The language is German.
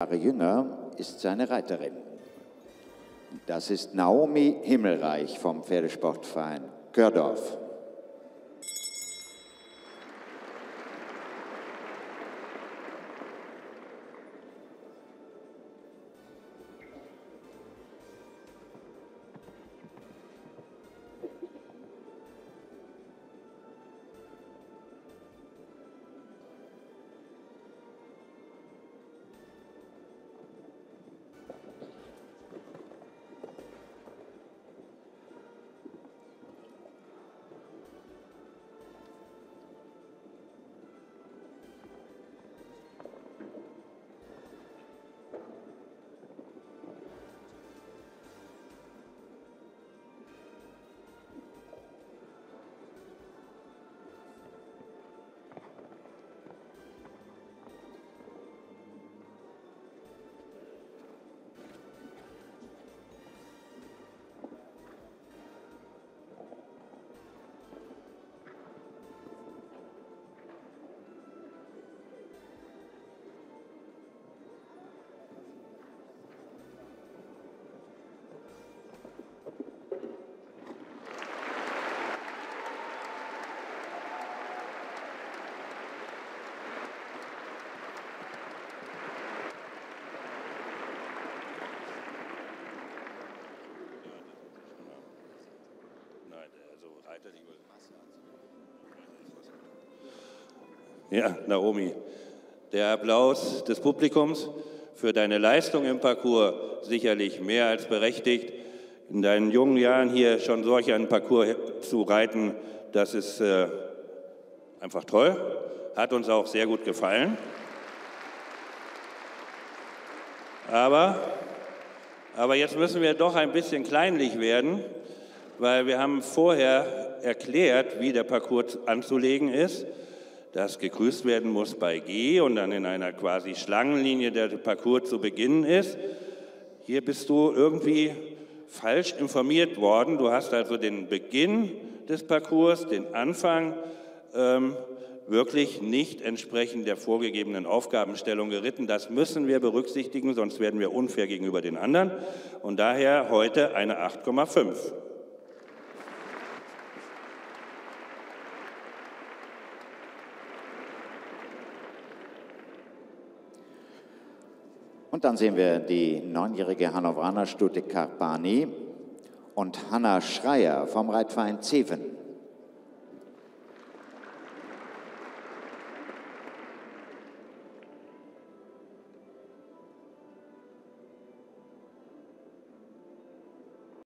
Jahre jünger ist seine Reiterin. Das ist Naomi Himmelreich vom Pferdesportverein Kördorf. Ja, Naomi, der Applaus des Publikums für deine Leistung im Parcours sicherlich mehr als berechtigt. In deinen jungen Jahren hier schon solch einen Parcours zu reiten, das ist äh, einfach toll. Hat uns auch sehr gut gefallen. Aber, aber jetzt müssen wir doch ein bisschen kleinlich werden, weil wir haben vorher erklärt, wie der Parcours anzulegen ist das gegrüßt werden muss bei G und dann in einer quasi Schlangenlinie der Parcours zu beginnen ist. Hier bist du irgendwie falsch informiert worden. Du hast also den Beginn des Parcours, den Anfang, ähm, wirklich nicht entsprechend der vorgegebenen Aufgabenstellung geritten. Das müssen wir berücksichtigen, sonst werden wir unfair gegenüber den anderen. Und daher heute eine 8,5. Und dann sehen wir die neunjährige Hannoveraner Stute Karpani und Hanna Schreier vom Reitverein Zeven.